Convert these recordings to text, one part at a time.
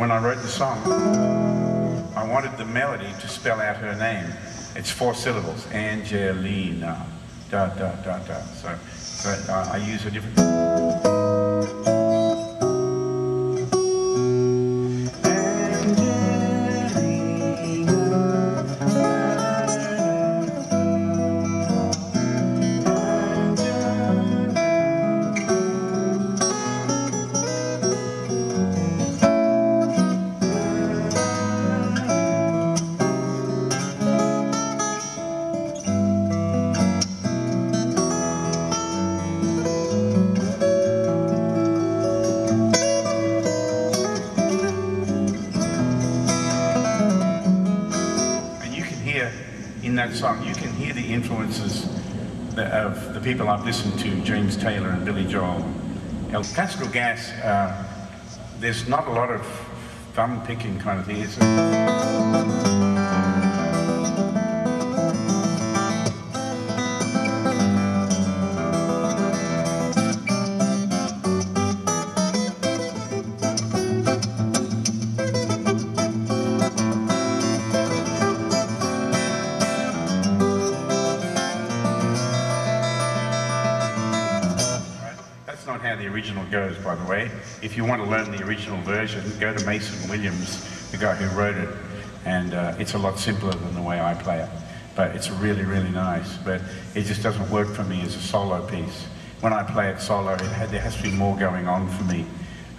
when I wrote the song, I wanted the melody to spell out her name. It's four syllables, Angelina, da da da da. So, so I, I use a different. That song, you can hear the influences that- of the people I've listened to, James Taylor and Billy Joel. El Classical Gas, uh, there's not a lot of thumb picking kind of thing. Not how the original goes, by the way. If you want to learn the original version, go to Mason Williams, the guy who wrote it, and uh, it's a lot simpler than the way I play it. But it's really, really nice. But it just doesn't work for me as a solo piece. When I play it solo, it had, there has to be more going on for me.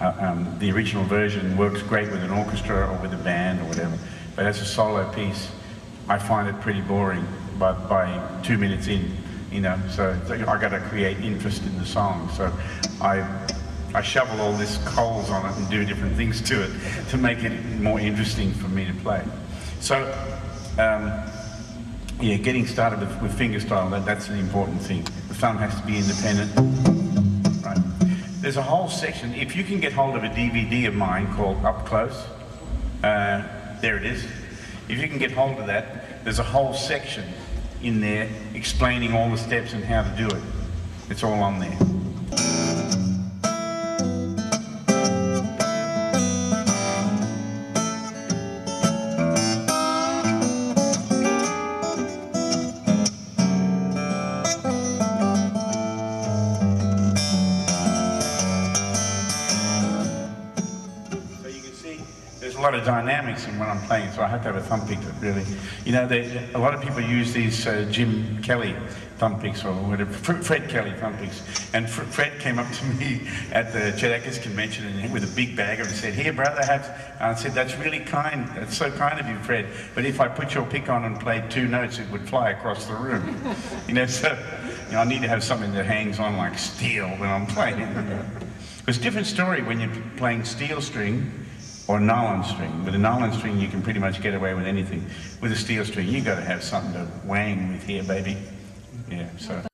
Uh, um, the original version works great with an orchestra or with a band or whatever. But as a solo piece, I find it pretty boring by, by two minutes in, you know. So I got to create interest in the song. So I I shovel all this coals on it and do different things to it to make it more interesting for me to play. So um, yeah, getting started with, with fingerstyle that, that's an important thing. The thumb has to be independent. Right. There's a whole section. If you can get hold of a DVD of mine called Up Close, uh, there it is. If you can get hold of that, there's a whole section in there explaining all the steps and how to do it. It's all on there. A lot of dynamics in when I'm playing, so I have to have a thumb pick that really, you know, they, a lot of people use these uh, Jim Kelly thumb picks or whatever, Fred Kelly thumb picks. And Fr- Fred came up to me at the Chet Atkins convention and with a big bag and said, here brother, have, I said, that's really kind, that's so kind of you, Fred. But if I put your pick on and played two notes, it would fly across the room. you know, so, you know, I need to have something that hangs on like steel when I'm playing. It's a different story when you're playing steel string or nylon string. With a nylon string, you can pretty much get away with anything. With a steel string, you've got to have something to wang with here, baby. Yeah, so.